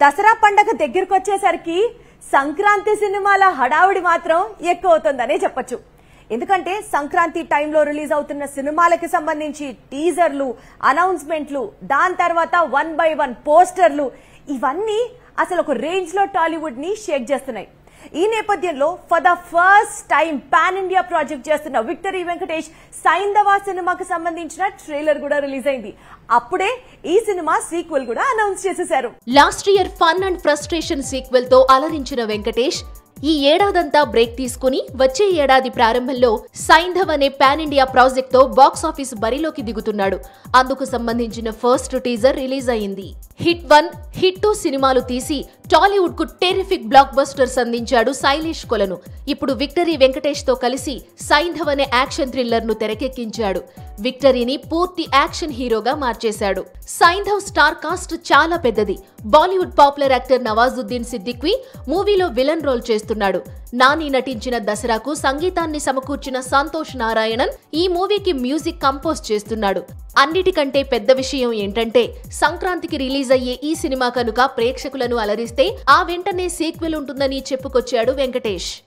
దసరా పండగ దగ్గరకు వచ్చేసరికి సంక్రాంతి సినిమాల హడావుడి మాత్రం ఎక్కువ అవుతుందనే చెప్పొచ్చు. ఎందుకంటే సంక్రాంతి టైంలో రిలీజ్ అవుతున్న సినిమాలకి సంబంధించి టీజర్లు అనౌన్స్మెంట్లు దాని తర్వాత వన్ బై వన్ పోస్టర్లు ఇవన్నీ అసలు ఒక రేంజ్లో టాలీవుడ్ని షేక్ చేస్తున్నాయి. ఈ నేపథ్యంలో for the first time pan India project చేస్తున్న విక్టరీ వెంకటేష్ సైంధవ సినిమాకు సంబంధించిన ట్రైలర్ కూడా రిలీజ్ అయింది. అప్పుడే ఈ సినిమా సీక్వెల్ కూడా అనౌన్స్ చేసేశారు. Last year fun and frustration సీక్వెల్తో అలరించిన వెంకటేష్ ఈ ఏడాదంతా బ్రేక్ తీసుకుని వచ్చే ఏడాది ప్రారంభంలో సైంధవ్ అనే పాన్ ఇండియా ప్రాజెక్ట్తో బాక్స్ ఆఫీస్ బరిలోకి దిగుతున్నాడు. అందుకు సంబంధించిన ఫస్ట్ టీజర్ రిలీజ్ అయింది. హిట్ వన్ హిట్ టూ సినిమాలు తీసి టాలీవుడ్కు టెరిఫిక్ బ్లాక్ బస్టర్స్ అందించాడు శైలేష్ కొలను. ఇప్పుడు విక్టరీ వెంకటేష్తో కలిసి సైంధవ్ అనే యాక్షన్ థ్రిల్లర్ను తెరకెక్కించాడు. విక్టరీని పూర్తి యాక్షన్ హీరోగా మార్చేశాడు. సైంధవ్ స్టార్ కాస్ట్ చాలా పెద్దది. Bollywood popular actor Nawazuddin Siddiqui మూవీలో విలన్ రోల్ చేస్తున్నాడు. నాని నటించిన దసరాకు సంగీతాన్ని సమకూర్చిన సంతోష్ నారాయణన్ ఈ మూవీకి మ్యూజిక్ కంపోజ్ చేస్తున్నాడు. అన్నిటికంటే పెద్ద విషయం ఏంటంటే సంక్రాంతికి రిలీజ్ అయ్యే ఈ సినిమా కనుక ప్రేక్షకులను అలరిస్తే ఆ వెంటనే సీక్వెల్ ఉంటుందని చెప్పుకొచ్చాడు వెంకటేష్.